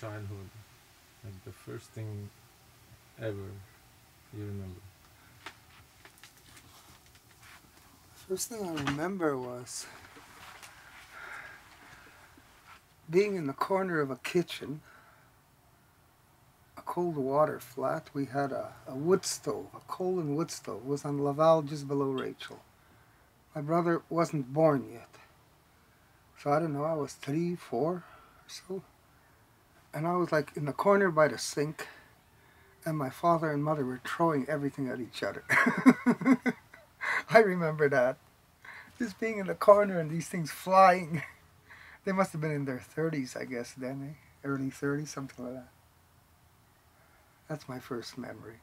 childhood? Like the first thing ever you remember? First thing I remember was being in the corner of a kitchen, a cold water flat. We had a, a wood stove, a coal and wood stove. It was on Laval just below Rachel. My brother wasn't born yet. So I don't know, I was three, four or so. And I was like in the corner by the sink, and my father and mother were throwing everything at each other. I remember that. Just being in the corner and these things flying. They must have been in their 30s, I guess, then, eh? Early 30s, something like that. That's my first memory.